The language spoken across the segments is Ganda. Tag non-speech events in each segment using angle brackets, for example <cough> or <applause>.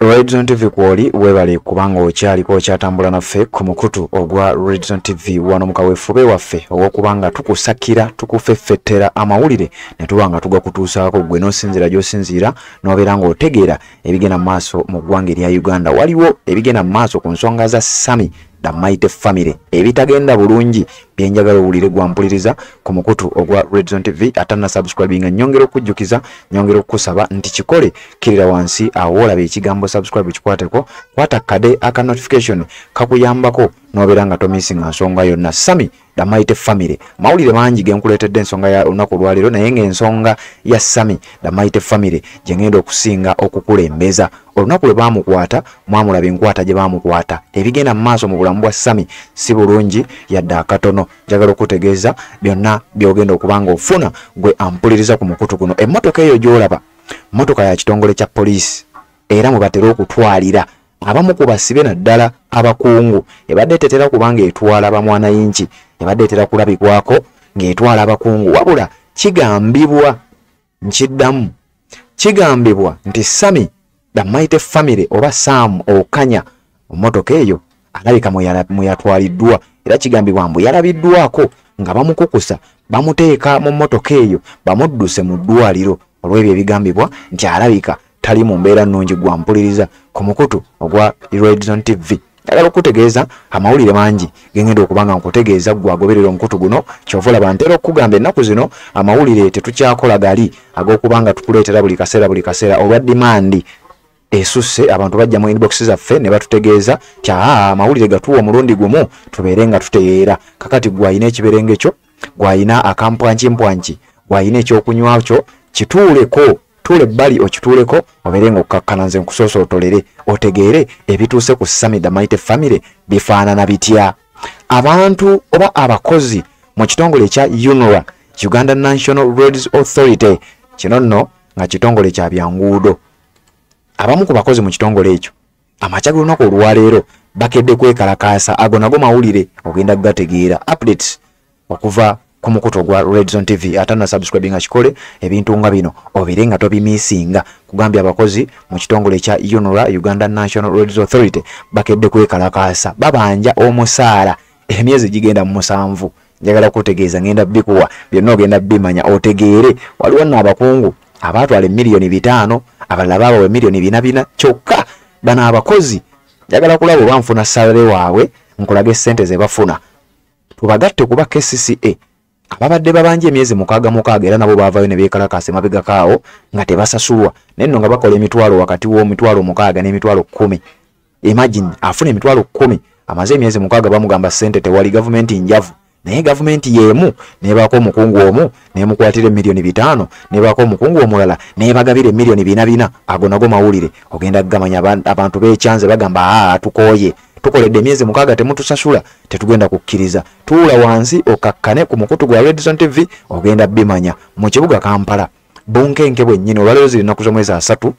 redzon tv kwoli webale kubanga okyaliko okyatambula naffe ku mukutu ogwa redzon tv wano mukaweefube waffe owokubanga tukusakira tukufeffettera amawulire ne tuba nga tugakutuusaako gwe n'osinziira gy'osinziira n'obeera ng'otegeera ebigenda mu maaso mu ggwanga erya uganda. Waliwo ebigenda mu maaso ku nsonga za sami the mighty family. Ebitagenda bulungi byenjagala owulire gwampuliriza ku mukutu ogwa redzon tv atana subscribinga nyongera okujjukiza nyongera okukusaba nti kikole kirira wansi awo olaba ekigambo subscribe kikwateko kwata kade aka notification kakuyambako nobeera nga tomisinga nsonga yonna. Sami mighty family. Mawulire mangi genkuleetedde ensonga ya olunaku olwaleero naye ngaensonga ya sami the mighty family gyengenda okusinga okukulembeza. Olunaku lwe bamukwata mwamulaba enkwata gye bamukwata ebigenda mu maaso mu bulamu bwa sami si bulungi yadde akatono. Njagala okutegeeza byonna byogenda okuba nga ofuna gwe ampuliriza ku mukutu guno. Emmotoka eyo gyolaba mmotoka ya kitongole kya poliisi era mwe batera okutwalira. Abamu ku basibe naddala abakungu ebadde tetera kubanga etwala bamwanayinki ebadde etera kulabibwako ng'etwala abakungu wabula kigambibwa nkiddamu. Kigambibwa nti sami mighty family oba sam okanya mmotoka eyo alabika mwe yatwaliddwa. Era kigambibwa mbu yalabiddwako nga bamukukusa bamuteeka mu mmotoka eyo bamudduse mu ddwaliro. Olw'ebyo ebigambibwa nti alabika tali mu mbeera nnungi gwampuliriza ku mukutu ogwa redson tv njagala okutegeeza amawulire mangi. Gengenda okuba nga nkutegeeza gwe agoberera omukutu guno kyova olaba ntera okukugamba ennaku zino amawulire tetukyakola gali. Ag'okuba nga tukuleetera buli kaseera buli kaseera. Olwa dimandi esusse abantu bajja mu inbox zaffe ne batutegeeza ti aa amawulire gatuwa omulundi gumu tubeere nga tuteyeera. Kakati gwayina ekiberenge kyo gwayina akampwankimpwanki gwayina ekyokunywa kyo kituuleko tuula ebbali okituuleko obeere nga okkakkana nze nkusoosootolere otegeere ebituuse ku the mighty family bifaanana bitya? Abantu oba abakozi mu kitongole ekya unora uganda national roads authority kino nno nga kitongole kya byanguudo. Abamu ku bakozi mu kitongole ekyo amakya g'olunaku olwaleero bakedde kwekalakaasa ago nago mawulire ogenda kugategeera updates okuva ku mukutu ogwa redzon tv ate na subscribing akikole ebintu nga bino obire nga tobimiisinga kugambya abakozi mu kitongole ekya unora uganda national roads authority bakedde kwekalakaasa. Babanja omusaala. Emyezi gigenda mu musanvu. Njagala kutegeeza ngenda bikuwa. Byonna ogenda bimanya otegeere. Waliwo nno abakungu abatwala emiliyoni bitaano abalala babawa emiliyoni bina bina kyokka bano abakozi. Njagala kulaba olwanfuna salare waabwe nkulaga esente ze bafuna. Tubagatte kuba kcca ababadde babanja emyezi mukaaga mukaaga era nabo baavayo ne beekalakaasa emabegakaawo nga tebasasulwa naye nno nga bakola emitwalo wakati w'omitwalo mukaaga n'emitwalo kkumi imagine afuna emitwalo kkumi amaze emyezi mukaaga bamugamba sente tewali gavumenti njavu. Naye gavumenti yeemu nebaako omukungu omu nemukwatira emiliyoni bitaano nebaako omukungu omulala nebagabira emiliyoni bina bina. Ago nago mawulire. Ogenda kugamanya abantu bekyanze bagamba aa tukooye tukoledde emyezi mukaaga temutusasula tetugenda kukkiriza. Tuula wansi okakkane ku mukutu gwa redison tv ogenda bimanya. Mu kibuga kampala bunkenke bwennyini olwaleero ziri ennaku z'omwezi asatu.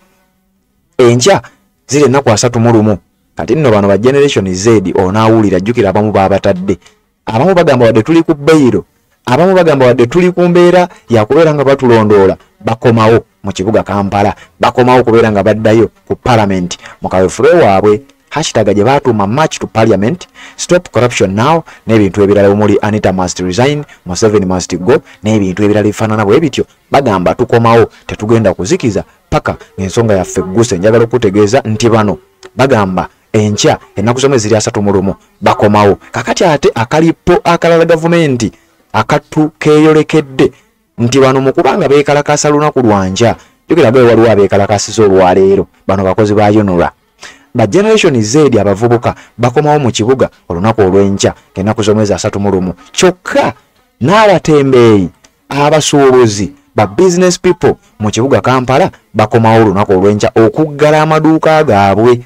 Enkya ziri ennaku asatu mu lumu. Kati nno bano ba generation z onaawulira jjukira abamu babatadde abamu bagamba wadde tuli ku beyiro abamu bagamba wadde tuli ku mbeera yakubeera nga batulondoola. Bakomawo mu kibuga kampala bakomawo kubeera nga baddayo ku palamenti mu kawefube waabwe hashtaga gye batuuma march to parliament. Stop corruption now. N'ebintu ebirala omuli anita must resign museveni must go n'ebintu ebirala bifaanana bwe bityo. Bagamba tukomawo tetugenda kuzikiza paka ng'ensonga yaffe egguse njagala okutegeeza nti bano. Bagamba enkya ennaku zomwe ziri asatu mu lumu bakomawo. Kakati ate akalipo akalala gavumenti akatukeeyolekedde nti bano mu kubanga beekalakasa lunaku lwanja jukiraga waliwo abeekalakasiza olwaleero. Bano bakozi ba yunura ba generation z abavubuka bakomawo mu kibuga olunaku olw'enkya ennaku z'omwezi asatu mu lumu. Kyokka n'abatembeeyi abasuubuzi ba business people mu kibuga kampala bakomawo olunaku olw'enkya okuggala amaduuka gaabwe.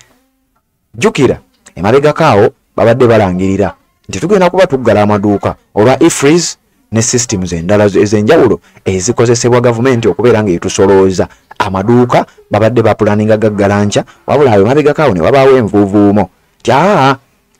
Jjukira emabegakaawo babadde balangirira nti tugenda kuba tuggala amaduuka olwa efrees ne systems endala ez'enjawulo ezikozesebwa gavumenti okubeera ng'etusolooza amaduuka babadde bapulaninga gaggala nkya wabula ayo mabegakaawo ne wabaawo envuuvuumo. Ti aa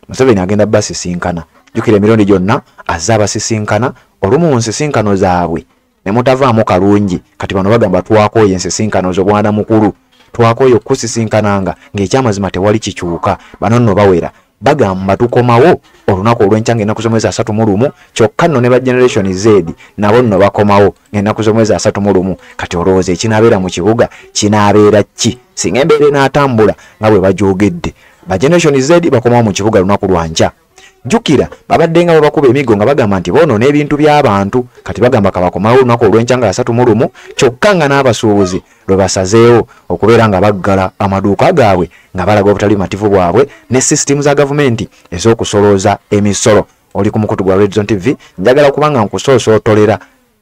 museveni agenda basisinkana jjukira emirundi gyonna azze abasisinkana olumu nsisinkano zaabwe. Ne mutavaamu kalungi kati bano bagamba twakooye ensisinkano zo bwana mukulu twakooyo okusisinkananga ng'ekyamazima tewali kikyuka. Bano nno bawera bagamba tukomawo olunaku olwenkya ngaennaku z'omwezi asatu mu lumu kyokka nno ne ba generation z nabo nno bakomawo ngaennaku z'omwezi asatu mu lumu. Kati olowooza ekinaabeera mu kibuga kinaabeera ki? Singa embeera enaatambula nga bwe bajogedde ba generation z bakomawo mu kibuga lunaku lwankya jjukira babadde nga bwebakuba emiggo nga bagamba nti boonoona ebintu by'abantu. Kati bagamba kabakomawo olunaku olw'enkya nga asatu mu lumu kyokka nga n'abasuubuzi lwe basazeewo okubeera nga baggala amaduuka gaabwe nga balaga obutali bumativu bwabwe ne sisitimu za gavumenti ez'okusolooza emisolo. Oli ku mukutu gwa redzon tv njagala kuba nga nkusoosootolera.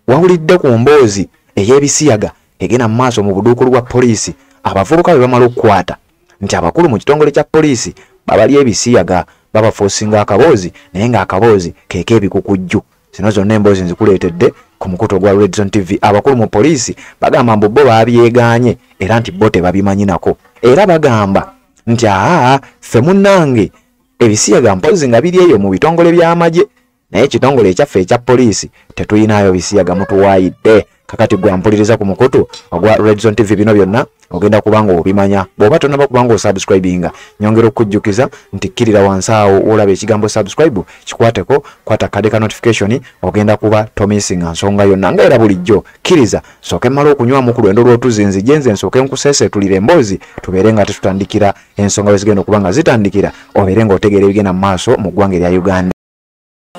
Wawulidde ku mboozi ey'ebisiyaga egenda mu maaso mu buduukulu bwa poliisi abavubuka bwe bamala okukwata nti abakulu mu kitongole kya poliisi babali ebisiyaga babafuusinga akaboozi naye ng'akaboozi keeko ebikukujju. Zino zonna emboozi nzikuleetedde ku mukutu ogwa redzon tv abakulu mu poliisi bagamba mbu bo babyegaanye era nti bo tebabimanyi nako. Era bagamba nti aa ffe munnange ebisiyaga mpozi nga biri eyo mu bitongole by'amagye naye ekitongole ekyaffe ekya poliisi tetuyinayo bisiyaga mutuwaayidde kakati gwe mpuliriza ku mukutu ogwa redzon tv bino byonna ogenda kubanga obimanya bw'oba tonaba kubanga osubscribinga nyongera okukujjukiza nti kkirira wansi awo olaba ekigambo subscribe kikwateko kwata kade ka notification ogenda kuba tomisinga nsonga yonna nga era bulijjo. Kkiriza sooke mmala okunywamu ku lwendo lw'otuzinzi nze nsooke nkuseeseetulira emboozi tubeere nga tetutandikira ensonga we zigenda okuba nga zitandikira obeere ng'otegeera ebigenda mu maaso mu ggwanga erya uganda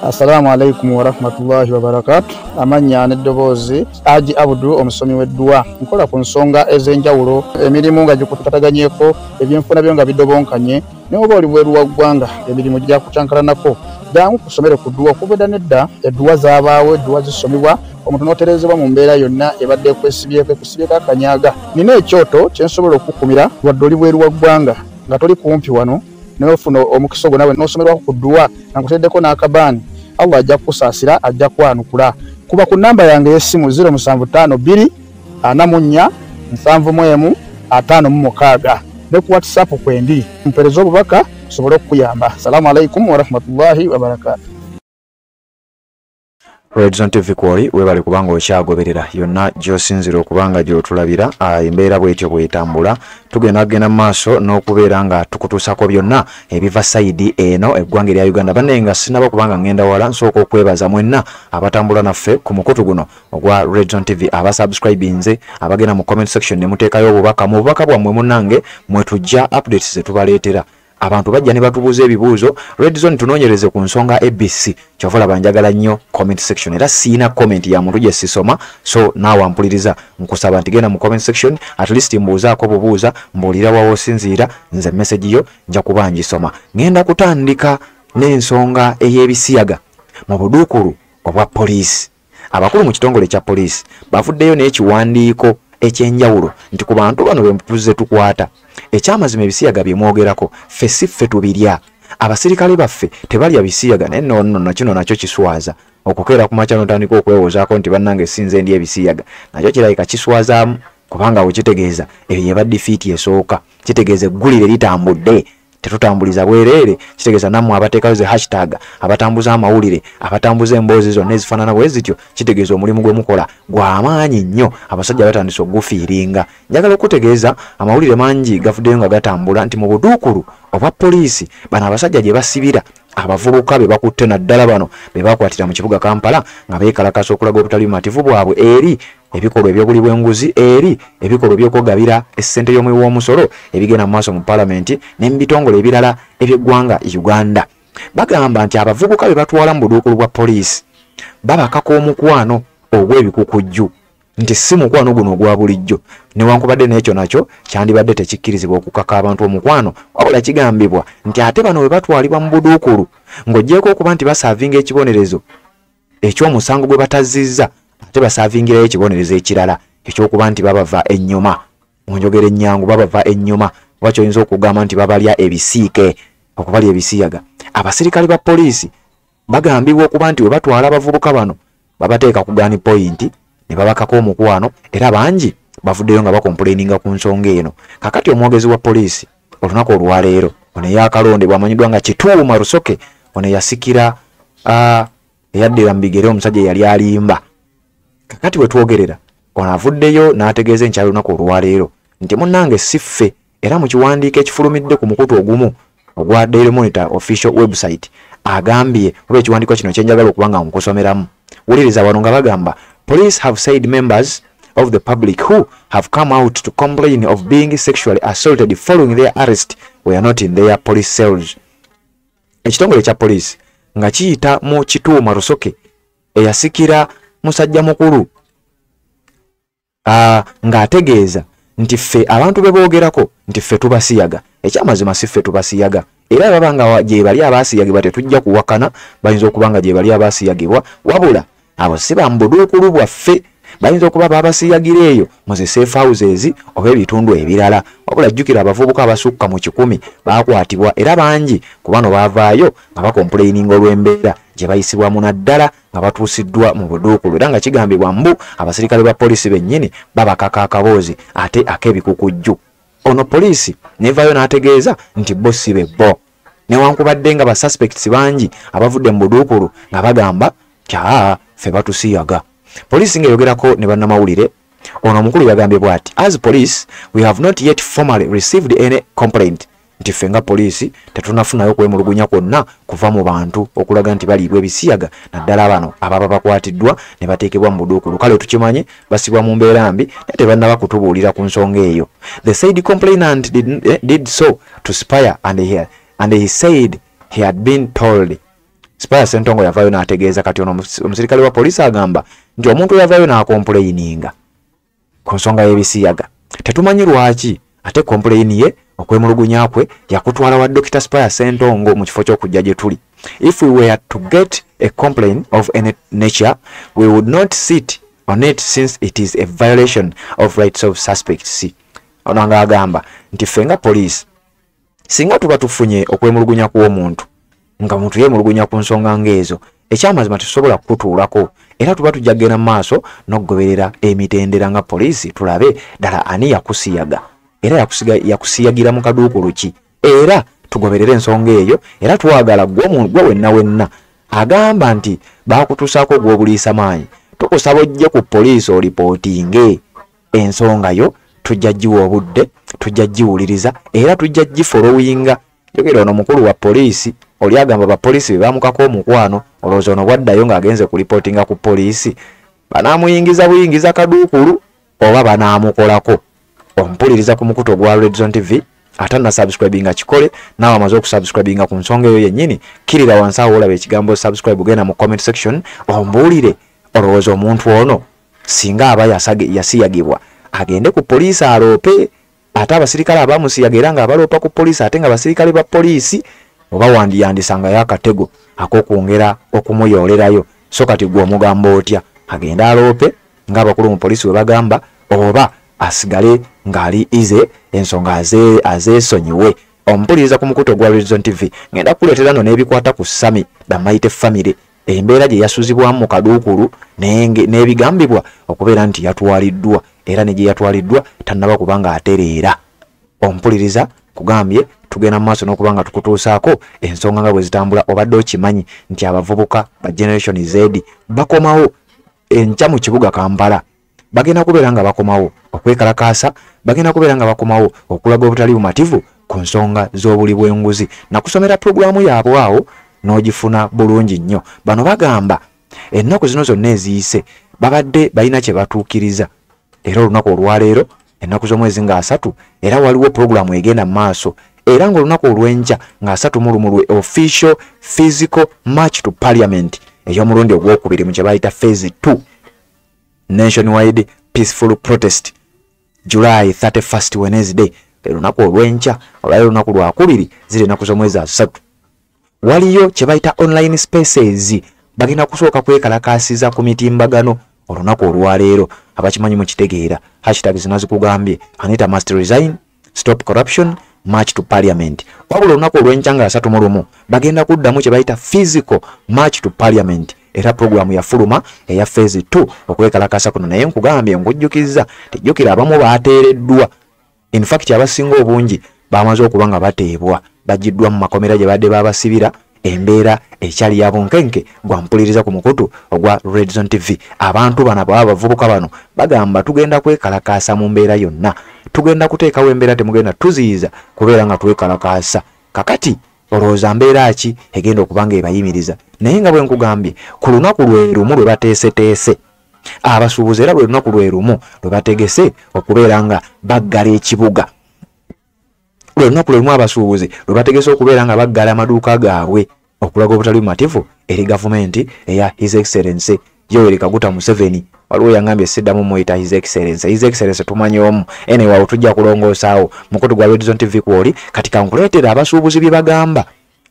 assalamu alaikum warahmatullahi wabarakatu amannya n'eddoboozi aji abudu omusomi w'eddwa nkola ku nsonga ez'enjawulo emirimu nga gikutataganyeko ebyenfuna byo nga bidobonkanye naye oba oli bweru wa ggwanga emirimu gyakucankalanako jangu kusomere ku ddwa okuveda nedda edduwa zabaawo edduwa zisomibwa omuntu n'oterezebwa mu mbeera yonna ebadde ekwesibyeko ekusibyeko akanyaga. Nina ekyoto kyensobola okukumira wadde oli bweru wa ggwanga nga toli kumpi wano nofuna omukisa ogwo nawe nosomerwako ku dduwa nankuteddeko n'akabaani allah ajja kukusaasira ajja kwanukula. Kuba ku namba yange y'essimu 0752 44 71 56 ne ku whatsapp kwendi mpereza obubaka tusobole okukuyamba. Salaamu alaikum warahmatullahi wabarakatu redzon tv kwoli webali kubanga okyagoberera. Yonna gyosinzira okubanga gyotulabira embeera bwetyo bwetambula tugenda kgenda mu maaso n'okubeera nga tukutuusako byonna ebiva sayidi eno eggwanga erya uganda. Bannaye nga sinaba kubanga ngenda wala nsooka okwebaza mwenna abatambula naffe ku mukutu guno ogwa redzon tv abasubscribinze abagenda mu comment section ne muteekayo obubaka. Mu bubaka bwammwe munnange mwetujja updates zetubaleetera abantu bajja ne batubuuza ebibuuzo red zone tunoonyereze ku nsonga abc kyova laba njagala nnyo comment section. Era siina comment ya muntu gye sisoma so naawe ampuliriza. Nkusaba nti genda mu comment section at least mbuuzaako bubuuza mbuulira wawo osinziira nze message yo nja kuba ngisoma. Ŋŋenda kutandika n'ensonga ey'ebisiyaga mu buduukulu obwa poliisi. Abakulu mu kitongole kya poliisi bavuddeyo n'ekiwandiiko ekyenjawulo nti ku bantu bano bwe tukwata. Ekyamazima ebisiyaga byemwogerako ffe si ffe tubirya. Abasirikale baffe tebalya bisiyaga naye nonno nakino nakyo kiswaza. Okukeera ku makya notandika okwewozaako nti bannange sinze ndi ebisiyaga nakyo kirabika kiswazaamu kubanga wekitegeeza eyo yeba difiiti esooka. Kitegeeza eggulire litambudde tetutambuliza bwereere kitegeeza nammwe abateekayo ze hashtag abatambuza amawulire abatambuza emboozi zonna ezifaanana bwe zityo kitegeeza omulimu gwe mukola gw'amaanyi nnyo. Abasajja batandise ogufiiringa njagala okutegeeza amawulire mangi gavuddeyo nga gatambula nti mu buduukulu obwa poliisi bano abasajja gye basibira abavubuka be bakutte naddala bano be bakwatira mu kibuga kampala nga beekalakasa okulaga obutali bumativu bwabwe eri ebikolwa ebyobuli bw'enguzi eri ebikolwa ebyokwegabira essente y'omuwi w'omusolo ebigenda mu maaso mu palamenti ne mu bitongole ebirala eby'eggwanga uganda. Bagamba nti abavubuka be batwala mu buduukulu bwa poliisi babakako omukwano ogw'ebikukujju nti si mukwano guno ogwa bulijjo. Newankubadde n'ekyo nakyo kyandibadde tekikkirizibwa okukaka abantu omukwano wabula kigambibwa nti ate bano bwe batwalibwa mu buduukulu ng'oggyeko okuba nti basaavinga ekibonerezo ekyomusango gwe batazizza ate basaavingirayo ekibonerezo ekirala ekyokuba nti babava ennyuma. Munjogera ennyangu babava ennyuma oba kyoyinza okugamba nti babalya ebisiike? Okubalya ebisiyaga. Abasirikale ba poliisi bagambibwa okuba nti we batwala abavubuka bano babateeka ku gani pointi ne babakako omukwano era bangi bavuddeyo nga bakompuleininga ku nsonga eno. Kakati omwogezi wa poliisi olunaku olwaleero ono eyakalonde bwamanyiddwa nga kituuma lusoke ono eyasikira eyaddira mu bigere omusajja eyali alimba kakati we twogerera ono avuddeyo n'ategeeza enkyalo olunaku olwaleero nti munnange si ffe era mu kiwandiiko ekifulumidde ku mukutu ogumu ogwa daily monitor official website agambye oba ekiwandiiko kino kyenjagala okuba nga mukusomeramu. Wuliriza wano nga bagamba police have said members of the public who have come out to complain of being sexually assaulted following their arrest were not in their police cells. Ekitongole kya poliisi nga kiyita mu kituuma rusoke eyasikira musajja mukulu. Ng'ategeeza nti ffe abantu be boogerako nti ffe tubasiyaga. Ekyamazima si ffe tubasiyaga. Era baba nga gye bali abaasiyagibwa tetujja kuwakana bayinza okuba nga gye bali abaasiyagibwa wabula abo si bambuduukulu bwaffe bayinza okuba babasiyagira eyo mu zi safe houses oba ebitundu ebirala. Wabula jjukira abavubuka abasukka mu kikumi baakwatibwa era bangi ku bano baavaayo nga bakompuleininga olw'embeera gye bayisibwamu naddala nga batuusiddwa mu buduukulu era nga kigambibwa mbu abasirikale ba poliisi bennyini babakaka akaboozi ate ak'ebikukujju. Ono poliisi nevaayo n'ategeeza nti bo si be bo. Newankubadde nga basuspects bangi abavudde mu buduukulu nga bagamba kyaa ffe batusiyaga poliisi ng'eyogerako ne bannamawulire. Ono omukulu yagambye bw'ati as police we have not yet formally received any complaint. Nti ffe nga poliisi tetunafunayo kwemulugunya kwonna kuva mu bantu okulaga nti baliibwa ebisiyaga. Naddala bano ababa bakwatiddwa ne bateekebwa mu buduukulu kale tukimanye basibwa mu mbeera mbi naye tebannaba kutubuulira ku nsonga eyo. The said complainant did, eh, did so to spire and he, and he said he had been told. Spire sentongo yavaayo n'ategeeza kati ono omusirikale wa poliisi agamba nti omuntu yavaayo n'akompuleyininga ku nsonga y'ebisiyaga. Tetumanyi lwaki ate kompuleyini ye okwemulugunya kwe yakutwala wa dr spire sentongo mu kifo ky'okujja gye tuli. If we were to get a complaint of any nature we would not sit on it since it is a violation of rights of suspects. Ono nga agamba nti ffe nga poliisi singa tuba tufunye okwemulugunya kw'omuntu nga muntu yeemulugunya ku nsonga ng'ezo ekyamazima tetusobola kukutuulako era tuba tujja kgenda mu maaso n'okugoberera emitendera nga poliisi tulabe ddala ani yakusiyaga? Era yakusiyagira mu kaduukulu ki? Era tugoberere ensonga eyo era twagala gwe wenna wenna. Agamba nti baakutuusaako gw'obuliisa maanyi tukusaba ojje ku poliisi olipootinge ensonga yo tujja giwa obudde tujja giwuliriza era tujja gifolowinga jogera ono mukulu wa poliisi oli agamba bapoliisi be bamukako omukwano olowooza ono bwaddayo ng'agenze ku lipootinga ku poliisi banaamuyingiza buyingiza kaduukulu oba banaamukolako. Ompuliriza ku mukutu ogwa redzon tv ate nasubscribinga kikole naawe amaze okusubscribinga ku nsonga eyo yennyini kirira wansi awo olaba ekigambo subscribe genda mu comment section ombuulire olowooza omuntu ono singa aba yasiyagibwa. Agende ku poliisi aloope ate abasirikale abamusiyaga era nga abaloopa ku poliisi ate nga basirikale ba poliisi oba wandiyandisangayo akatego ak'okwongera okumuyoolerayo so kati gwe omugambo otya? Agende aloope ng'abakulu mu poliisi we bagamba oba asigale ng'ali ize ensonga azeesonyiwe omupuliriza ku mukutu ogwa rezon tv ngenda kukuleetera no n'ebikwata ku sami damaite famire embeera gye yasuzibwamu mu kaduukulu n'ebigambibwa okubeera nti yatwaliddwa era ne gye yatwaliddwa tannaba kuba nga atereera ompuliriza kugambye tugenda mu maaso n'okuba nga tukutuusaako ensonga nga bwe zitambula obadde okimanyi nti abavubuka ba generation z bakomawo enkya mu kibuga kampala. Bagenda kubeera nga bakomawo okwekalakaasa bagenda kubeera nga bakomawo okulaga obutali bumativu ku nsonga z'obuli bw'enguzi. Nakusomera puroguramu yaabwe awo n'ogifuna bulungi nnyo. Bano bagamba ennaku zino zonna eziyise babadde balina kye batuukiriza. Era olunaku olwaleero ennaku z'omwezi nga asatu era waliwo puroguramu egenda mu maaso era ng'olunaku olw'enkya nga asatu mu lumu lwe official physical march to parliament ey'omulundi ogwokubiri mu kye bayita phase 2 nationwide peaceful protest july 31st wednesday. Lunaku olw'enkya olwali lunaku lwakubiri ziri ennaku z'omwezi asatu. Waliyo kye bayita online spaces bagenda kusooka kwekalakasiza ku mitimbagano olunaku olwaleero. Abakimanyi mukitegeera hashtag zina zikugambye anita must resign stop corruption march to parliament. Wabula olunaku olw'enkya nga asatu mu lumu bagenda kuddamu kye bayita physical march to parliament. Era puroguramu yafuluma eya phase 2 okwekalakasa kuno naye nkugambye nkujjukiza tejjukira abamu baateereddwa. Infact abasinga obungi bamaze okuba nga bateebwa. Bagiddwa mu makomera gye badde babasibira embeera ekyali ya bunkenke gwampuliriza ku mukutu ogwa redzon tv abantu bano baba bavubuka bano bagamba tugenda kwekalakaasa mu mbeera yonna tugenda kuteekawo embeera temugenda tuziyiza kubeera nga twekalakaasa kakati olowooza mbeera ki egenda okuba nga ebayimiriza? Naye nga bwe nkugambye ku lunaku lwe lumu lwe bateeseteese. Abasuubuzi era lwe lunaku lwe lumu lwe bategese okubeera nga baggala ekibuga. Lwe lunaku lwe lumu abasuubuzi lwe bategese okubeera nga baggala amaduuka gaabwe okulaga obutali bumativu eri gavumenti eya his excellency yoweri kaguta museveni waliwo yangambye siddamu muyita his excellence his excellence tumanyi omu. Enewawo tujja kulongoosaawo mukutu gwa redison tv kwoli kati kankuleetera abasuubuzi bye bagamba.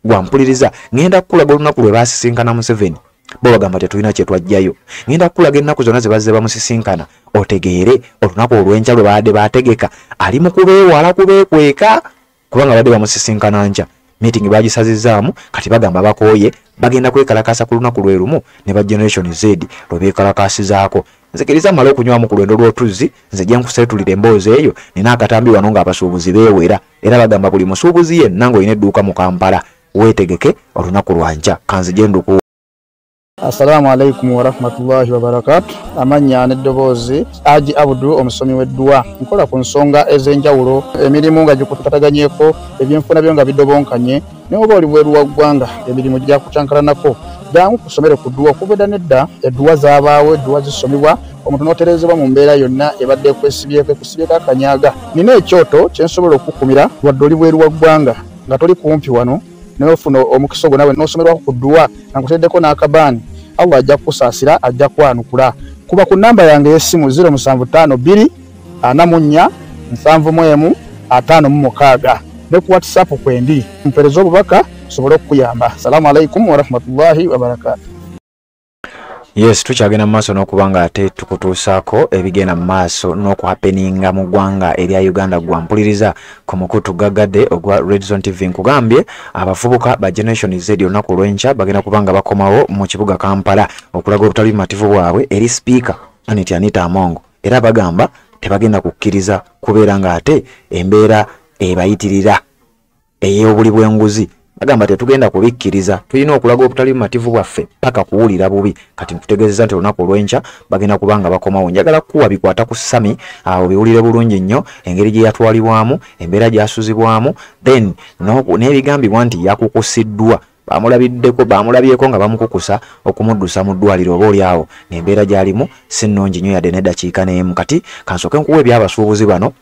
Gwampuliriza ŋŋenda kukulaga olunaku lwe baasisinkana museveni. Bo bagamba tetulina kyetwajjayo ŋŋenda kukulaga ennaku zonna ze bazze bamusisinkana. Otegeere olunaku olw'enkya lwe baadde baategeka. Ali mu kubeewala kubeekweka kubanga badde bamusisinkana nkya meeting bagisazizaamu kati bagamba bakooye bagenda kwekalakasa ku lunaku lwe lumu ne ba generation z lwe beekalakasizaako. Nzikiriza mmale okunywamu ku lwendo lw'otuzzi nze gye nkuseetulira emboozi eyo nina akatambi wano ng'abasuubuzi beewera. Era bagamba buli musuubuzi yenna ng'olina edduuka mu kampala weetegeke olunaku lwankya kanzigye nduku assalamu alaikum warahmatullahi wabarakatu amannya n'eddoboozi aji abudu omusomi w'eddwa nkola ku nsonga ez'enjawulo emirimu nga gikutukataganyeko ebyenfuna byo nga bidobonkanye naye oba oli bweru wa ggwanga emirimu gyakucankalanako jangu kusomere ku ddwa okuva edda nedda edduwa zaabaawo edduwa zisomibwa omuntu n'oterezebwa mu mbeera yonna ebadde ekwesibyeko ekusibyeko akanyaaga nina ekyoto kyensobola okukumira wadde oli bweru wa ggwanga nga toli kumpi wano nofuna omukisa ogwo nawe nosomerwako ku dduwa nankuteddeko n'akabaani. Allah ajja kukusaasira ajja kwanukula. Kuba ku namba yange y'essimu 0752 44 71 56 ne ku whatsapp kwendi mpereza obubaka sobole okukuyamba. Salamu alaikum warahmatullahi wabarakatu yes tukyagenda mu maaso n'okuba nga ate tukutuusaako ebigenda mu maaso n'okuhapeninga mu ggwanga erya uganda gwampuliriza ku mukutu gaggadde ogwa redzon tv nkugambye abavubuka ba generation z olunaku olw'enkya bagenda kuba nga bakomawo mu kibuga kampala okulaga obutali bumativu bwabwe eri sipiika aniti anita amongo. Era bagamba tebagenda kukkiriza kubeera nga ate embeera ebayitirira ey'obuli bw'enguzi bagamba tetugenda kubikkiriza tulina okulaga obutali bumativu bwaffe paka kuwulira bubi. Kati nkutegeezeza nti olunaku olw'enkya bagenda kuba nga bakomawo. Njagala kukuwa bikwata ku sami awo biwulire bulungi nnyo engeri gye yatwalibwamu embeera gy'asuzibwamu then n'ebigambibwa nti yakukusiddwa. Bamulabiddeko bamulabyeko nga bamukukusa okumuddusa mu ddwaliro oba oli awo ng'embeera gy'alimu si nnungi nnyo yadde n'eddakiika n'emu. Kati kansooke nkuwa ebyabasuubuzi bano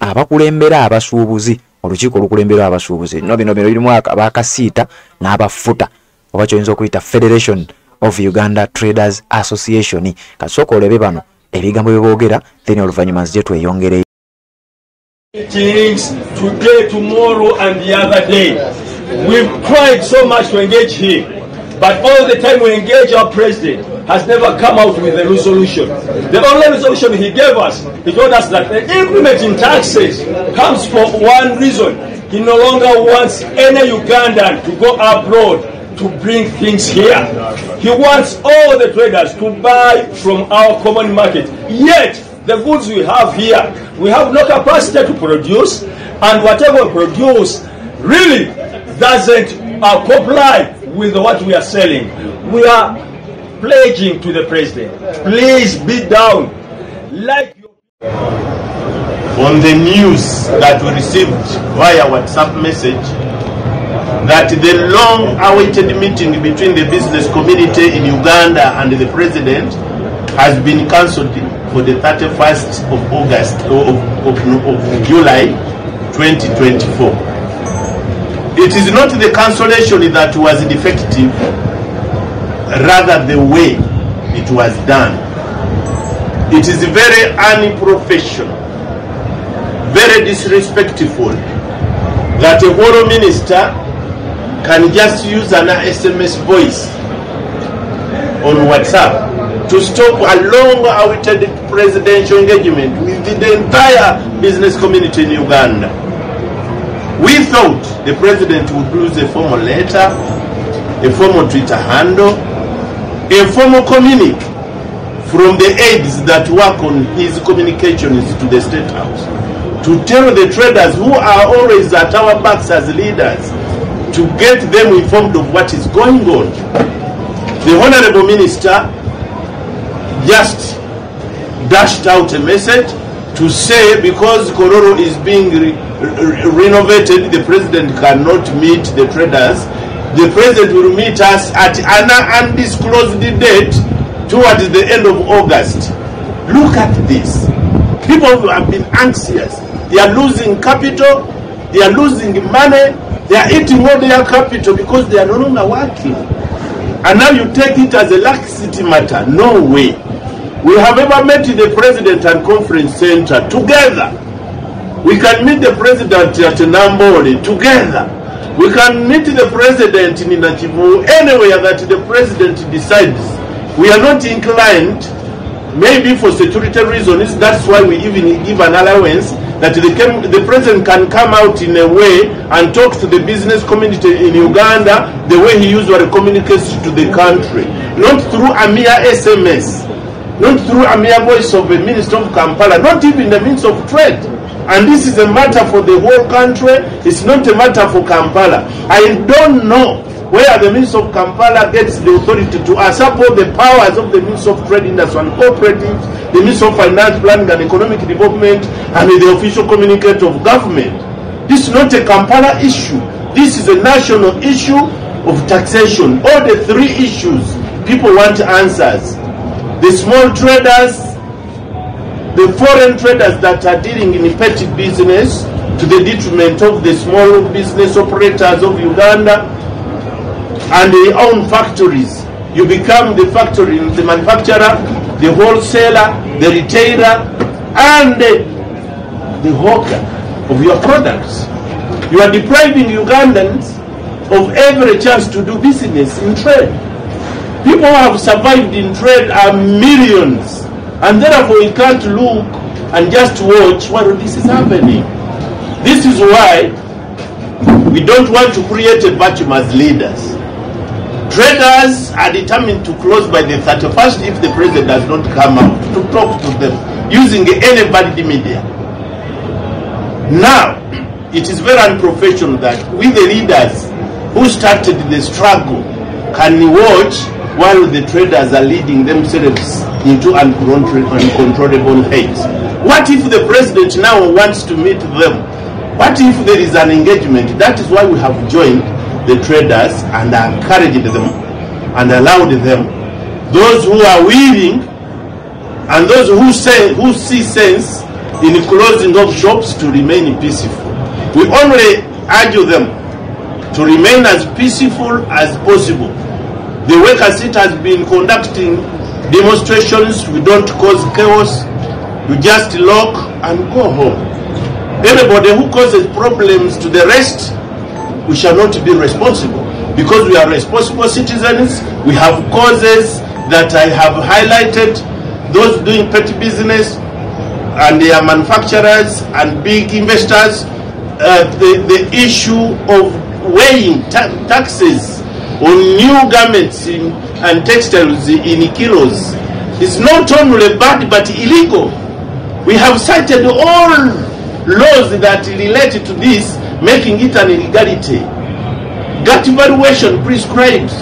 abakulembera abasuubuzi olukiiko olukulembera abasuubuzi. No bino bino birimu abakasiita n'abafuta oba kyoyinza okuyita federation of uganda traders association. Kasooka olebe bano ebigambo bye boogera then oluvannyuma nzije tweyongereyo today, tomorrow, and the other day. We've tried so much to engage him, but all the time we engage our president has never come out with a resolution. The only resolution he gave us, he told us that the increment in taxes comes for one reason. He no longer wants any Ugandan to go abroad to bring things here. He wants all the traders to buy from our common market. Yet, the goods we have here, we have no capacity to produce, and whatever we produce really doesn't uh, comply with what we are selling. We are pledging to the president, please be down. Like on the news that we received via WhatsApp message that the long awaited meeting between the business community in Uganda and the president has been cancelled for the 31st of August of, of, of July 2024. It is not the cancellation that was defective, rather the way it was done. It is very unprofessional, very disrespectful that a Horo minister can just use an SMS voice on WhatsApp to stop a long awaited presidential engagement with the entire business community in Uganda. We thought the president would lose a formal letter, a formal Twitter handle, a formal communique from the aides that work on his communications to the State House to tell the traders who are always at our backs as leaders to get them informed of what is going on. The Honorable Minister just dashed out a message to say because Kororo is being re- re- renovated, the president cannot meet the traders. The president will meet us at an undisclosed date towards the end of August. Look at this. People have been anxious. They are losing capital, they are losing money, they are eating all their capital because they are no longer working. And now you take it as a laxity matter. No way. We have ever met the president and conference center together. We can meet the president at Nambole together. We can meet the president in Nachivu anywhere that the president decides. We are not inclined, maybe for security reasons, that's why we even give an allowance that the, the president can come out in a way and talk to the business community in Uganda the way he usually communicates to the country. Not through a mere SMS, not through a mere voice of the Minister of Kampala, not even the Minister of Trade. And this is a matter for the whole country, it's not a matter for Kampala. I don't know where the Minister of Kampala gets the authority to usurp the powers of the Minister of Trade, Industry and Cooperatives, the Minister of Finance, Planning and Economic Development, and the official communicator of government. This is not a Kampala issue. This is a national issue of taxation. All the three issues, people want answers. The small traders, the foreign traders that are dealing in petty business to the detriment of the small business operators of Uganda and their own factories. You become the factory, the manufacturer, the wholesaler, the retailer, and the, hawker of your products. You are depriving Ugandans of every chance to do business in trade. People who have survived in trade are millions, and therefore we can't look and just watch while this is happening. This is why we don't want to create a vacuum as leaders. Traders are determined to close by the 31st if the president does not come out to talk to them using any bad media. Now, it is very unprofessional that we, the leaders who started the struggle, can watch while the traders are leading themselves into uncontrollable hates. What if the president now wants to meet them? What if there is an engagement? That is why we have joined the traders and encouraged them and allowed them, those who are willing and those who say who see sense in closing of shops to remain peaceful. We only urge them to remain as peaceful as possible. The workers it has been conducting demonstrations. We don't cause chaos. We just lock and go home. Anybody who causes problems to the rest, we shall not be responsible because we are responsible citizens. We have causes that I have highlighted. Those doing petty business and their manufacturers and big investors. Uh, the, the issue of weighing ta- taxes on new garments in, and textiles in kilos is not only bad but illegal. We have cited all laws that relate to this, making it an illegality. Gut valuation prescribes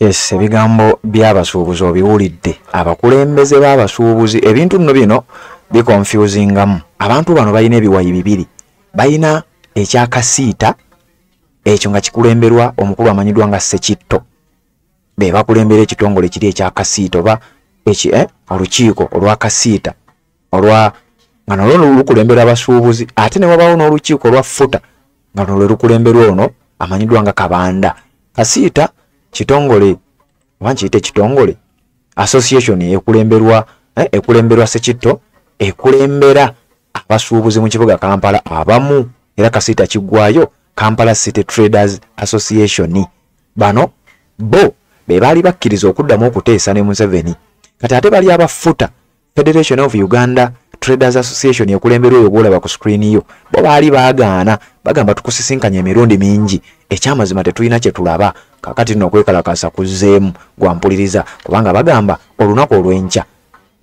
yes ebigambo by'abasuubuzi obiwulidde abakulembeze b'abasuubuzi ebintu nno bino bikonfusingamu abantu bano balina ebiwayi bibiri balina ekyakasiita ekyo nga kikulemberwa omukulu amanyiddwa nga sekitto be bakulembera ekitongole kiri ekyakasiita oba eh, olukiiko olwakasiita olwa nga nolwo lukulembera abasuubuzi ate ne wabawo n'olukiiko olwa futa nga nolwe lukulemberwa ono amanyiddwa nga kabanda. Kasiita kitongole oba nkiyite kitongole association ekulemberwa eh, ekulemberwa sekitto ekulembera abasuubuzi mu kibuga kampala abamu era kasiita kiggwayo kampala city traders association. Bano bo be baali bakkiriza okuddamu okuteesa ne museveni. Kati ate bali abafuta federation of uganda traders association ekulemberwa oyo gwolaba ku screen yo. Bo baali baagaana bagamba tukusisinkanya emirundi mingi. Ekyamazima tetulina kyetulaba kakati nno okwekalakasa kuzzeemu gwampuliriza kubanga bagamba olunaku olw'enkya.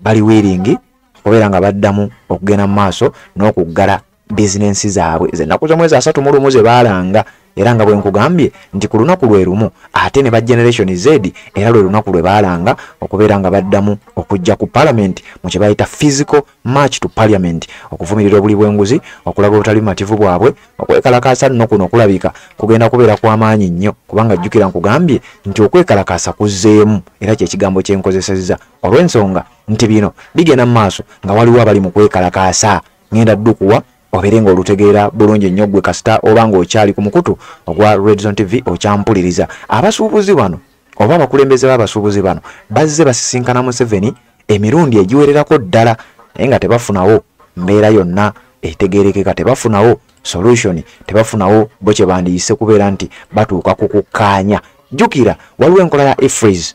Bali wiringi okubeera nga baddamu okugenda mu maaso n'okuggala bizinensi zaabwe. Zennaku z'omwezi asatu mu lumu ze baalanga era nga bwe nkugambye nti ku lunaku lwe lumu ate ne ba generation z era lwe lunaku lwe baalanga okubeera nga baddamu okujja ku parliament mu kye bayita physical march to parliament okuvumirira obuli bw'enguzi okulaga obutali bumativu bwabwe okwekalakaasa nno kuno okulabika kugenda kubeera kw'amaanyi nnyo kubanga jjukira nkugambye nti okwekalakaasa kuzzeemu era kyekigambo kyenkozesezza olw'ensonga nti bino bigenda mu maaso nga waliwo abali mu kwekalakaasa. Ngenda ddukuwa obeere ng'olutegeera bulungi nnyo gwe kasita oba ng'okyali ku mukutu ogwa redzon tv okyampuliriza. Abasuubuzi bano oba abakulembeze b'abasuubuzi bano bazze basisinkana museveni emirundi egiwererako ddala naye nga tebafunawo mbeera yonna etegerekeka tebafunawo solution tebafunawo bo kye bandiyise kubeera nti batuuka ku kukkaanya. Jjukira waliwo enkola ya efreeze.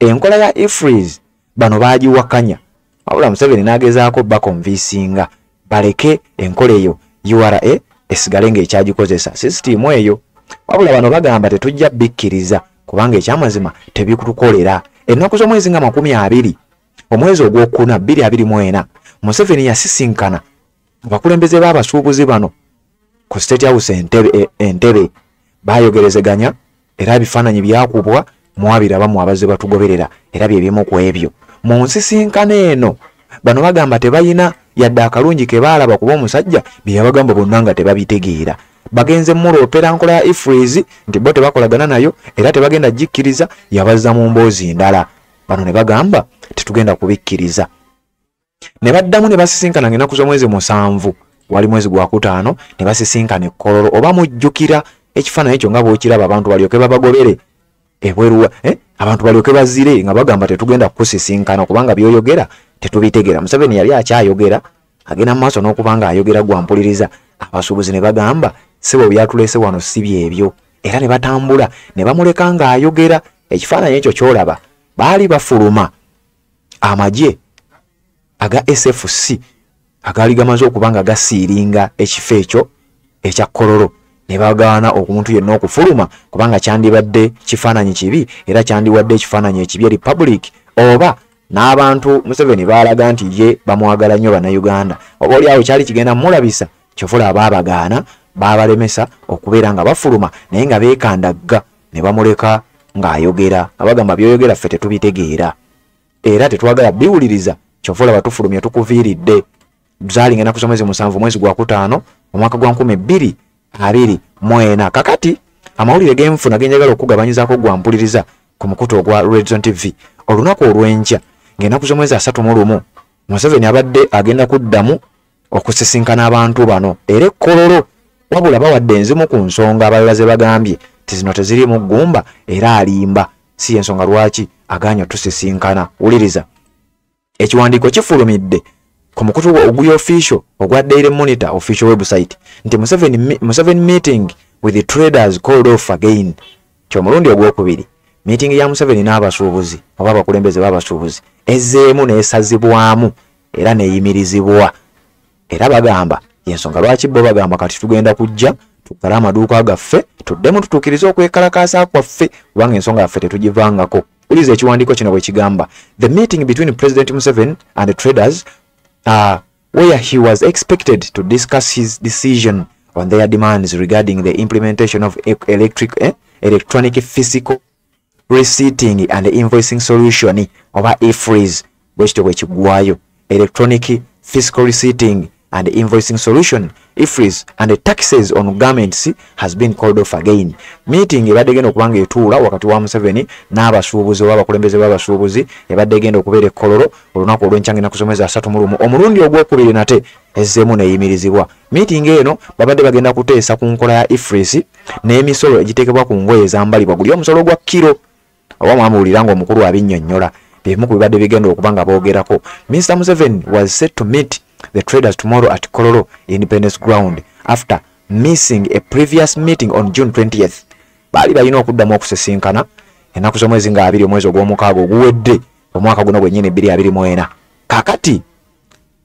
Enkola ya efreeze bano baagiwakanya. Wabula museveni n'agezaako bakonvisinga baleke enkola eyo ura esigale ng'ekyagikozesa. Sisitiimu eyo wabula bano bagamba tetujja bikkiriza kubanga ekyamazima tebikutukolera. Ennaku z'omwezi nga makumi abiri omwezi ogwokuna bbiri abiri mu ena museveni yasisinkana abakulembeze b'abasuubuzi bano ku state house entebe, e, bayogerezeganya era ebifaananyi byakubwa mwabirabamu abazze batugoberera era byebimu ku ebyo. Mu nsisinkano eno bano bagamba tebalina yadde akalungi ke baalaba kuba omusajja bye yabagamba bonna nga tebabitegeera. Bagenze muloopera nkola ya efreeze nti bo tebakolagana nayo era tebagenda gikkiriza yabazza mu mboozi ndala bano ne bagamba tetugenda kubikkiriza. Ne baddamu ne basisinkana ngaenaku z'omwezi musanvu. Wali mwezi gwakutaano ne basisinkana ekkololo oba mujjukira ekifaananyi ekyo nga bwokiraba abantu balyoke babagobere. Ebweruwa eh? abantu balyoke bazire nga bagamba tetugenda kukusisinkana kubanga byoyogera tetubitegeera. Museveni yali akyayogera agenda mu maaso n'okuba nga ayogera gwampuliriza abasuubuzi ne bagamba sebo byatulese wano si byebyo. Era ne batambula ne bamuleka ng'ayogera ekifaananyi ekyo kyolaba baali bafuluma amagye aga sfc agaali gamaze okuba nga gasiiringa ekifo ekyo ekya kololo. Ne bagaana omuntu yenna okufuluma kubanga kyandibadde kifaananyi kibi era kyandiwadde ekifaananyi ekibi eri public oba n'abantu museveni baalaga nti ye bamwagala nnyo bannayuganda. Oba oli awo kyali kigenda mulabisa kyofula abaabagaana baabalemesa okubeera nga bafuluma naye nga beekandagga ne bamuleka ng'ayogera. Abagamba byoyogera ffe tetubitegeera. Era tetwagala biwuliriza kyofula batufulumye tukuviiridde. Zaalinga enaku z'omwezi musanvu mwezi gwakutaano omwaka gwa nkumi bbiri abiri mu ena kakati amawulire genfuna genjagala okugabanyizaako gwampuliriza ku mukutu ogwa redzon tv olunaku olw'enkya ng'enaku z'omwezi asatu mu lumu. Museveni abadde agenda kuddamu okusisinkana abantu bano. Era ekkololo wabula bawadde enzimu ku nsonga abalala ze bagambye ti zino teziriimu ggumba era alimba. Si yensonga lwaki aganya otusisinkana? Wuliriza. Ekiwandiiko kifulumidde ku mukutu oguli official ogwa daily monitor official website nti museveni meeting with the traders called off again. Kyomulundi ogwokubiri meeting ya museveni n'abasuubuzi oba abakulembeze b'abasuubuzi ezzeemu n'esazibwamu era neeyimirizibwa era bagamba yensonga lwaki bo bagamba kati tugenda kujja tuggale amaduuka gaffe tuddemu tutuukirize okwekalakaasa kwaffe kubanga ensonga yaffe tetugivangako. Uliza ekiwandiiko kino bwe kigamba the meeting between president museveni and the traders uh, where he was expected to discuss his decision on their demands regarding the implementation of e- electric, eh, electronic physical receipting and invoicing solution oba efreeze bwekityo bwekiggwayo electronic fiscal receipting and invoicing solution efreeze and taxes on garments has been called off again. Meeting ebadde egenda okubanga etuula wakati wa museveni n'abasuubuzi oba abakulembeze b'abasuubuzi ebadde genda okubeera ekkololo olunaku olw'enkyanga enaku z'omwezi asatu mu lumu. Omulundi ogwokubiri nate ezzeemu neyimirizibwa. Meeting eno babadde bagenda kuteesa ku nkola ya efreeze n'emisolo egiteekebwa ku ngoye ezambalibwa. Guli omusolo gwa kiro oba mwamuwulira nga omukulu abinnyonnyola bimu ku bibadde bigenda okuba nga boogerako. Mr museveni was set to meet the traders tomorrow at kololo independence ground after missing a previous meeting on june 20th baali balina okuddamu okusisinkana ennaku z'omwezi nga abiri omwezi ogw'omukaaga oguwedde omwaka guno gwennyini bbiri abiri mu ena. Kakati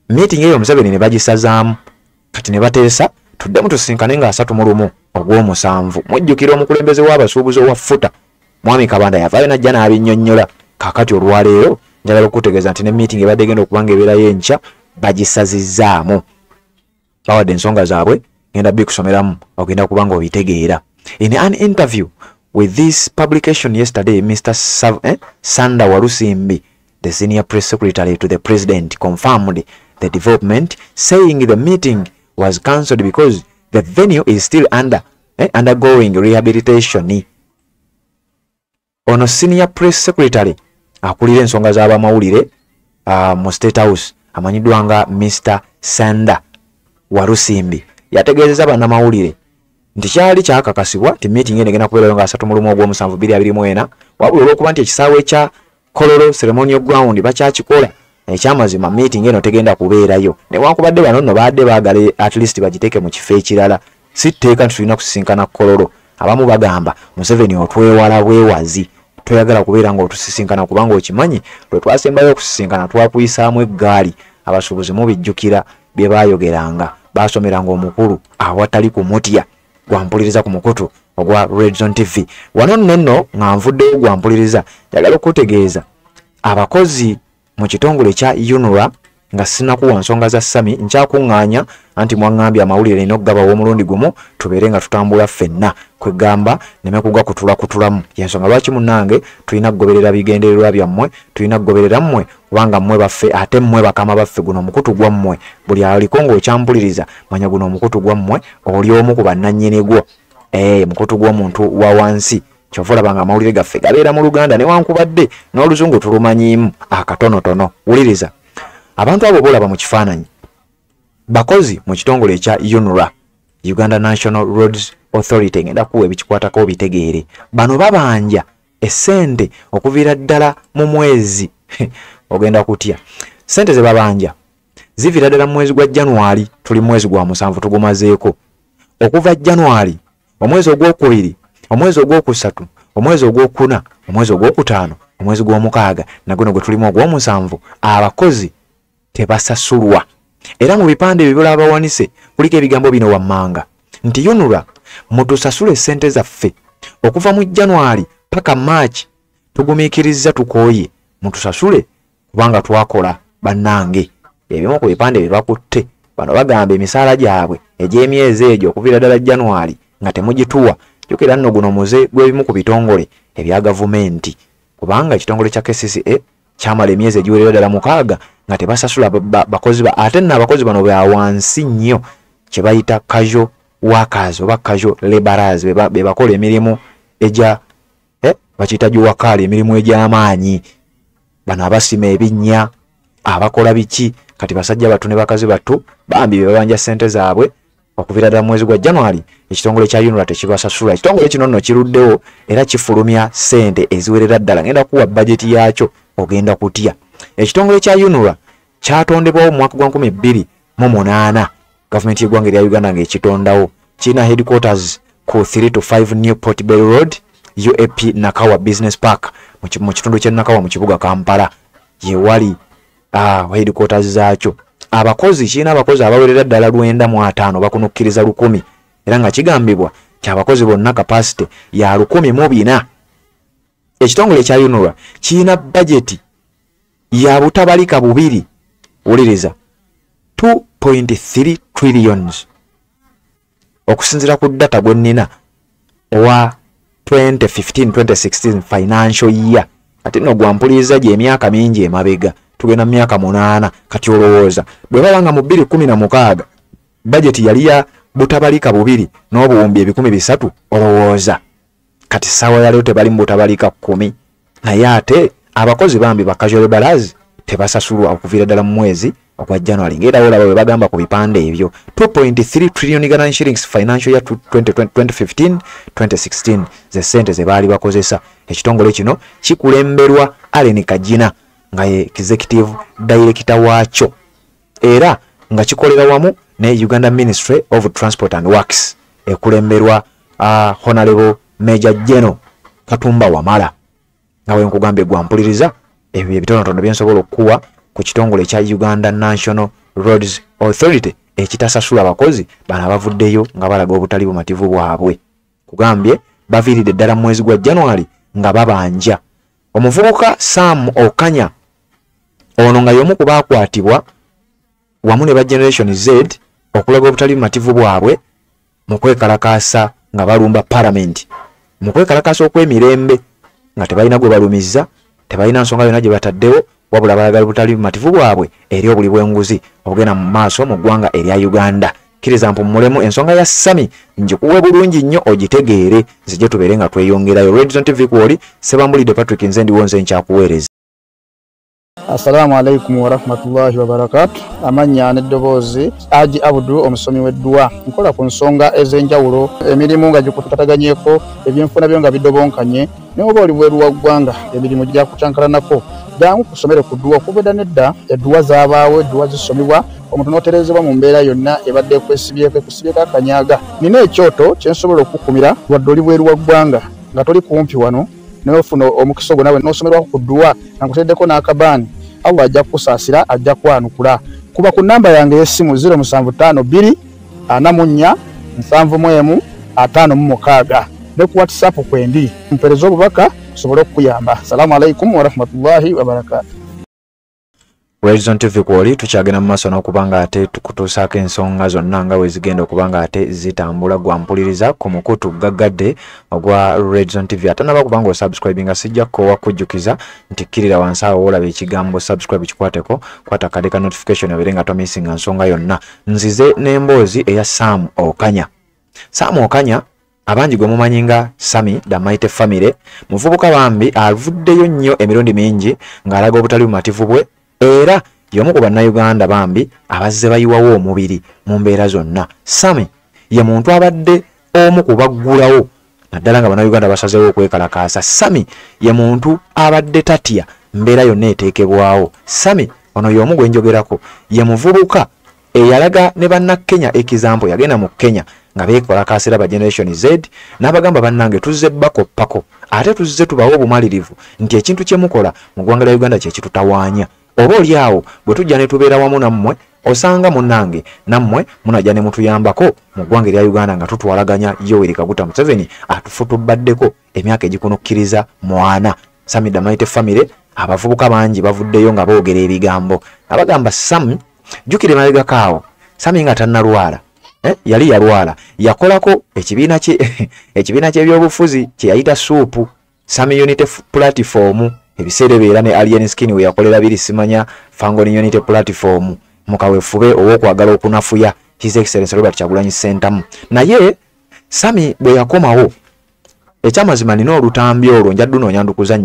meeting eyo museveni ne bagisazaamu. Kati ne bateesa tuddemu tusisinkane nga asatu mu lumu ogw'omusanvu. Mujjukira omukulembeze w'abasuubuzi owa futa mwami kabanda yavaayo najja n'abinnyonnyola kakati olwaleero njagala okutegeeza nti ne meeting ebadde egenda okuba nga ebeerayo enkya bagisazizzaamu bawadde ensonga zaabwe genda bikusomeramu ogenda kuba nga obitegeera. In an interview with this publication yesterday mr Sav eh? sanda warusimbi the senior press secretary to the president confirmed the development saying the meeting was cancelled because the venue is still under eh, undergoing rehabilitation ono senior press secretary akulira ensonga z'abamawulire uh, mu state house. Amanyiddwa nga mr sanda warusimbi yategeezeza bannamawulire nti kyali kyakakasibwa ti meeting eno egenda kubeerayo nga 3 mulumu ogw'omusanvu 224 wabula olw'okuba nti ekisaawe ekya kololo ceremonial ground bakyakikola ekyamazima meeting eno tegenda kubeerayo. Newankubadde bano nno baadde baagala at least bagiteeke mu kifo ekirala. Si tteeka nti tulina kusisinkana kololo abamu bagamba museveni otwewala bwewazi toyagala kubeera nga otusisinkana kubanga okimanyi lwe twasembayo okusisinkana twakuyisaamu eggaali abasuubuzi mubijjukira bye baayogeranga. Baasomeranga omukulu awatali kumutya gwampuliriza ku mukutu ogwa redzon tv wano nno nno nga nvuddeyo gwampuliriza njagala okutegeeza abakozi mu kitongole kya unura nga sinakuwa nsonga za sami nkyakuŋŋaanya anti mwaŋŋambye amawulire nina okugabawo omulundi gumu tubeere nga tutambula ffenna. Kwegamba neme kugakutulakutulamu yensonga lwaki munnange tulina kugoberera bigendererwa byammwe tulina kugoberera mmwe kubanga mmwe baffe ate mmwe bakama baffe guno omukutu gwammwe buli aliko ng'okyampuliriza manya guno omukutu gwammwe oli omu ku bannannyinigwo ee mukutu gw'omuntu wa wansi. Kyova olabanga amawulire gaffe gabeera mu luganda newankubadde n'oluzungu tulumanyiimu. Akatonotono. Wuliriza abantu abo boolaba mu kifaananyi bakozi mu kitongole ekya unra uganda national roads authority ngenda kuwa ebikikwatako obitegeere. Bano babanja essente okuviira ddala mu mwezi. <laughs> Ogenda kutya? Sente ze babanja ziviira ddala mu mwezi gwa januari tuli mwezi gwa musanvu tugumazeeko. Okuva januari omwezi ogwokubiri omwezi ogwokusatu omwezi ogwokuna omwezi ogwokutaano omwezi gw'omukaaga naguno gwe tulimu ogw'omusanvu abakozi tebasasulwa. Era mu bipande ebyo bawanise kuliko ebigambo bino wammanga. Nti yunura mutusasule sente zaffe okuva mu januari paka maaki tugumiikiriza tukooye mutusasule kubanga twakola bannange. Ebimu ku bipande bye bakutte bano bagamba emisaala gyabwe egy'emyezi egyo okuviira ddala januari nga temugituwa. Jukira nno guno muze gw'ebimu ku bitongole ebya gavumenti. Kubanga ekitongole kya kcca kyamala emyezi egiwerera ddala mukaaga nga tebasasula bakozi ba ate nno abakozi bano ba wansi nnyo kye bayita casual workers oba casual laborers be bakola emirimu egya eh, bakiyita giwakaali emirimu egy'amaanyi. Bano abasima ebinnya abakola biki? Kati basajja battu ne bakazi battu bambi be babanja sente zaabwe okuviira ddala mwezi gwa januari ekitongole kya unira tekibasasula. Ekitongole kino nno kiruddewo era kifulumya sente eziwerera ddala ngenda kuwa bajeti yaakyo ogenda kutya. Ekitongole kya unira kyatondebwawo mu mwaka gwa 2008 gavumenti y'eggwanga erya uganda ng'ekitondawo kirina headquarters ku 3 to 5 new port bell road uap nakawa business park mu kitundu kye nakawa mu kibuga kampala. Yewali uh, headquarters zaakyo. Abakozi kirina abakozi abawerera ddala lwenda mu ataano bakunukkiriza lukumi. Era nga kigambibwa kyabakozi bonna kapasite ya lukumi mu bina ekitongole kya unura kirina bajeti ya butabalika bubiri wuliriza 2.3 trillions. Okusinzira ku data gwe nnina owa 2015-2016 financial year. Ate nno gwampuliriza gye emyaka mingi emabega tugenda mu myaka munaana kati olowooza. Bwe baba nga mu 216 bajeti yali ya butabalika bubiri n'obuwumbi ebikumi bisatu olowooza kati ssaawa yaleo tebali mu butabalika kkumi naye ate abakozi bambi ba casual laborers tebasasulwa okuviira ddala mu mwezi ogwa january. Ngaera olaba bwe bagamba ku bipande ebyo. 2.3 trillion Ugandan shillings financial year 2015-2016 ze sente ze baali bakozesa. Ekitongole kino kikulemberwa allen kajina nga ye executive director waakyo. Era nga kikolera wamu ne uganda ministry of transport and works. Ekulemberwa uh, honorable major general katumba wamala. Nga wenkugambye gwampuliriza ebyo ebitonotono byensobola okukuwa ku kitongole ekya uganda national roads authority ekitasasula abakozi bano abavuddeyo nga balaga obutali bumativu bwabwe. Kugambye baviiridde ddala mu mwezi gwa january nga babanja. Omuvubuka sam okanya ono nga y'omu ku baakwatibwa wamu ne ba generation z okulaga obutali bumativu bwabwe mu kwekalakaasa nga balumba palamenti mu kwekalakaasa okw'emirembe nga tebalina gwe balumizza tebalina nsonga yonna gye bataddewo wabula balagala butali bumativu bwabwe eri obuli bw'enguzi obugenda mu maaso mu ggwanga erya uganda. Kkiriza mpumulemu ensonga ya sami njikuwe bulungi nnyo ogitegeere zijje tubeere nga tweyongerayo. Redison tv kwoli sebambulidde patrick nze ndiwo nze nkyakuweereza assalamu alaikum warahmatullahi wabarakatu amannya n'eddoboozi aji abudu omusomi w'eddwa nkola ku nsonga ez'enjawulo emirimu nga gikutataganyeko ebyenfuna byo nga bidobonkanye naye oba oli bweru wa ggwanga emirimu gyakucankalanako jangu kusomere ku dduwa okuva edda nedda edduwa zaabaawo edduwa zisomibwa omuntu n'oterezebwa mu mbeera yonna ebadde ekwesibyeko ekusibyeko akanyaaga. Nina ekyoto kyensobola okukumira wadde oli bweru wa ggwanga nga toli kumpi wano naye ofuna omukisa ogwo nawe n'osomerwako ku dduwa nga nkuteddeko n'akabaani allah ajja kukusaasira ajja kwanukula. Kuba ku namba yange y'essimu 075 44 71 56 ne ku whatsapp kwendi mpereza obubaka tusobole okukuyamba. Salamu alaikum warahmatullahi wabarakatu redison tv kwoli tukyagenda mu maaso n'okuba nga ate tukutuusaako ensonga zonna nga bwe zigenda okuba nga ate zitambula gwampuliriza ku mukutu gaggadde ogwa redison tv ate naba kuba nga osubscribe nga sijja kukowa kujjukiza nti kkirira wansi awo olaba ekigambo subscribe kikwateko kwata kade ka notification obeere nga tomisinga nsonga yonna. Nzize n'emboozi eya sam okanya. Sam okanya abangi gwe mumanyi nga sami damaite famire muvubuka bambi avuddeyo nnyo emirundi mingi ng'alaga obutali bumativu bwe era y'omu ku bannayuganda bambi abazze bayiwawo omubiri mu mbeera zonna. Sami ye muntu abadde omu ku baggulawo naddala nga bannayuganda basazeewo okwekalakaasa. Sami ye muntu abadde tatya mbeera yonna eteekebwawo. Sami ono y'omu gwe njogerako ye muvubuka eyalaga ne bannakenya ekizampo yagenda mu kenya nga beekolakaasira ba generation z n'abagamba bannange tuzze bako pako ate tuzze tubawe obumalirivu nti ekintu kye mukola mu ggwanga lya uganda kyekitutawaanya oba oli awo bwe tujja ne tubeera wamu nammwe osanga munnange nammwe munajja ne mutuyambako mu ggwanga erya uganda nga tutwalaganya yoweri kaguta museveni atufutubaddeko emyaka egikunukkiriza mwana. Samida maite famire abavubuka bangi bavuddeyo nga boogera ebigambo. Abagamba sam jjukire mabegako awo. Sami nga tannalwala eh, yali yalwala. Yakolako ekibiina kye <laughs> ekibiina ky'ebyobufuzi kye yayita suupu sami unity platform ebiseera ebyera ne alien skin we yakolera biri simanya fangoni unity platform. Mukawefube ow'okwagala okunafuya his excellence robert kyagulanyi sentamu naye sami bwe yakomawo ekyamazima nina olutambi olwo njaddu noonyandukuza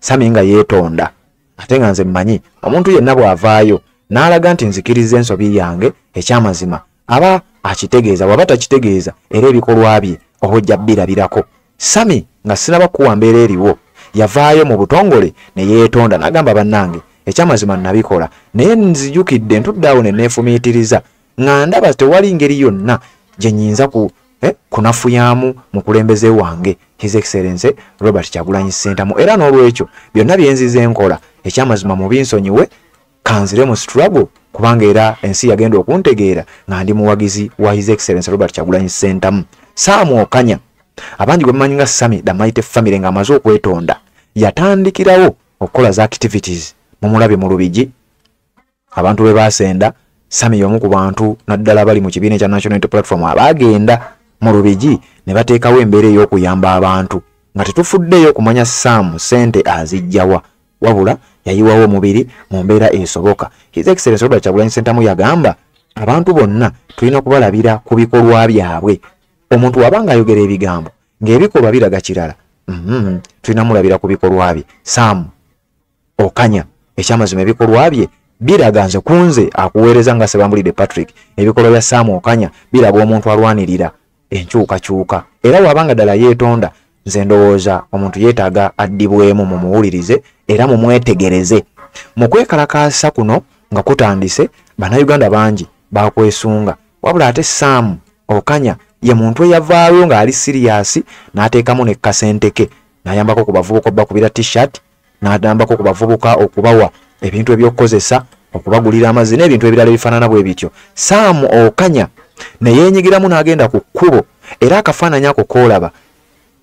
sami nga yeetonda. Ate nga nze mmanyi omuntu yenna bw'avaayo n'alaga nti nzikiriza ensobi yange ekyamazima. Aba akitegeeza waba takitegeeza era ebikolwa bye oba ojja birabirako. Sami nga sinaba kuwa mbeera eriwo yavaayo mu butongole ne yeetonda n'agamba bannange ekyamazima nabikola naye nzijukidde ntuddeawo ne neefumiitiriza. Nga ndaba tewali ngeri yonna gye nnyinza ku eh, kunafuyamu mu kulembeze wange. His excellence robert kyagulanyi sentamu era n'olwekyo byonna byenzize enkola ekyamazima mu binsonyiwe kanzire mu struggle kubanga era ensi yagenda okuntegeera nga ndi muwagizi wa his excellence robert kyagulanyi sentamu saamu okanya abangi gwe mumanyi nga sami damaite famire ng'amaze okwetonda yatandikirawo okukola za activities mumulabye mu lubigi. Abantu bwe basenda sami y'omu ku bantu naddala bali mu kibiina ekya national unity platform abaagenda mu lubigi ne bateekawo embeera ey'okuyamba abantu. Nga tetufuddeyo kumanya saamu sente azijjawa wabula yayiwawo omubiri mu mbeera esoboka. His excellence robert kyagulanyi sentamu yagamba abantu bonna tulina kubalabira ku bikolwa byabwe omuntu wabanga ayogera ebigambo ng'ebikolwa biraga kirala mm -hmm. tulina mulabira ku bikolwa bye saamu okanya. Ekyamazima ebikolwa bye biraga nze kunze akuweereza nga sebambulidde patrick. Ebikolwa bya saamu okanya biraga omuntu alwanirira enkyukakyuka. Era wabanga ddala yeetonda nze ndowooza omuntu yeetaaga addibwemu mumuwulirize era mumwetegereze mu kwekalakaasa kuno nga kutandise bannayuganda bangi bakwesunga wabula ate saamu okanya ye muntu eyavaayo ng'ali siriyasi n'ateekamu ne kasenteke. N'ayambako ku bavubuka obbakubira t-shirt n'ayambako ku bavubuka okubawa ebintu ebyokukozesa okubagulira amazzi n'ebintu ebirala ebifaanana bwe bityo. Saamu okanya ne yeenyigiramu n'agenda ku kkubo era akafaananyi ako koolaba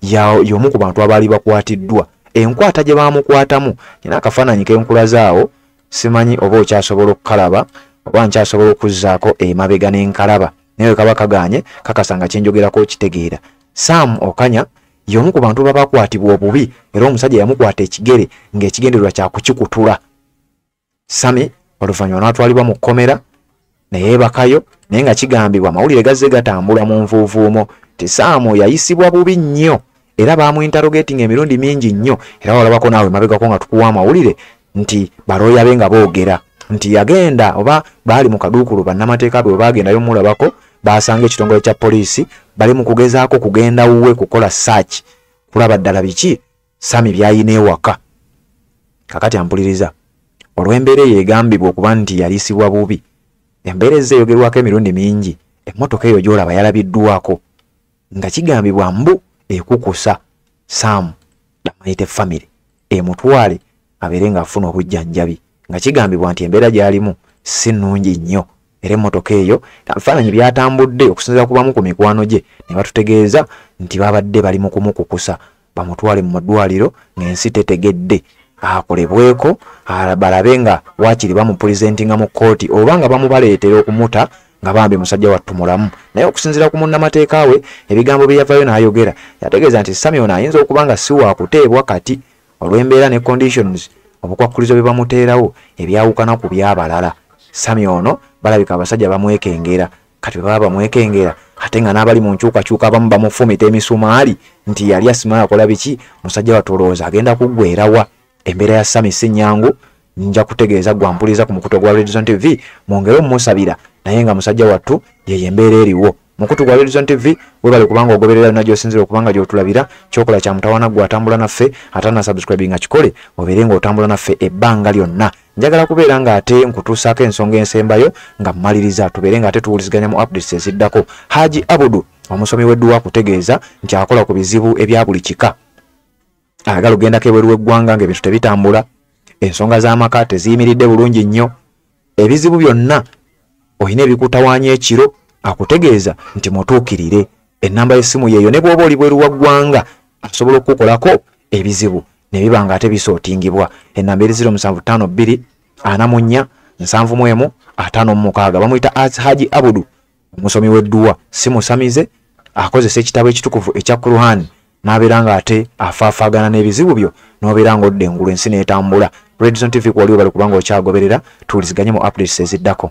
y'omu ku bantu abaali bakwatiddwa. Enkwata gye baamukwatamu nina akafaananyi kenkula zaawo simanyi oba okyasobola okukalaba oba nkyasobola okuzzaako emabega n'enkalaba naye kaba kaganye kakasanga kyenjogerako kitegeera sam okanya y'omu ku bantu baba bakwatibwa obubi era omusajja yamukwata ekigere ng'ekigendererwa kyakukikutula sami oluvannyuma n'atwalibwa mu kkomera neyeebakayo naye nga kigambibwa amawulire gazze gatambula mu nvuuvuumo. Ti saamu yayisibwa bubi nnyo era baamuintarogating emirundi mingi nnyo era walabako naawe mabegako nga tukuwa amawulire nti balooya be nga boogera. Nti yagenda oba baali mu kaduukulu bannamateeka bwe bagendayo mulabako basanga ekitongole kya poliisi bali mu kugezaako kugenda wuwe kukola saaki. Kulaba ddala biki? Sami byayina ewaka. Kakati ampuliriza olw'embeera eyo egambibwa okuba nti yaliisibwa bubi embeera ezza eyogerwako emirundi mingi emmotoka eyo gyolaba yalabiddwako nga kigambibwa mbu ekukusa. Saamu damayite famire emutwale abeere ng'afuna obujjanjabi nga kigambibwa nti embeera gy'alimu si nnungi nnyo era emmotoka eyo ebifaananyi byatambudde okusinziira kubamu ku mikwano gye ne batutegeeza nti babadde bali mu kumukukusa. Bamutwale mu ddwaliro ng'ensi tetegedde. Akolebweko balabe nga waakiri bamupulizentinga mu kkooti oba nga bamubaleetera okumuta nga bambi musajja wattu mulamu naye okusinziira ku munnamateeka we ebigambo bye yavayo n'ayogera yategeeza nti samyon ayinza okuba nga si waakuteebwa kati olw'embeera ne conditions obukwakkulizo bye bamuteerawo ebyawukana ku by'abalala. Samyono balabika abasajja bamwekengera. Kati baba bamwekengera ate nga n'abali mu nkyukakyuka abamu bamufumita emisumaali nti yali asimala akola biki? Musajja watolooza agenda kuggwerawa embeera ya sami si nyangu nja kutegeeza gwampuliza ku mukuto gwa redison tv mwongere omumusabira naye nga musajja wattu yeyo embeera eriwo mukutu gwa redison tv webale kubanga ogoberera byonna gyosinzira okubanga gyotulabira kyokola kya mutawana gwe atambula naffe ate na subscribe nga kikole obeere nga otambula naffe ebbanga lyonna. Njagala kubeera nga ate nkutuusaako ensonga ensembayo nga mmaliriza tubeere nga ate tuwuliziganya mu updates eziddako. Haji abudu omusomi w'edduwa akutegeeza nti akola ku bizibu ebya buli kika. Ayagala ogendako ebweru w'eggwanga ng'ebintu tebitambula ensonga z'amaka teziyimiridde bulungi nnyo. Ebizibu byonna olina ebikutawaanya ekiro akutegeeza nti mutuukirire. Ennamba y'essimu yeeyo ne bw'oba oli bweru wa ggwanga asobola okukolako ebizibu ne biba nga ate bisootingibwa ennamba eri 0752 44 71 56 bamuyita haji abudu omusomi w'edduwa. Si musamize akozesa ekitabo ekitukuvu ekya kuruhani n'abeera ng'ate afaafaagana n'ebizibu byo n'obeera ng'odda engulu ensi n'etambula. Redison tv kwaliwo bali kubanga okyagoberera tuwuliziganye mu updates eziddako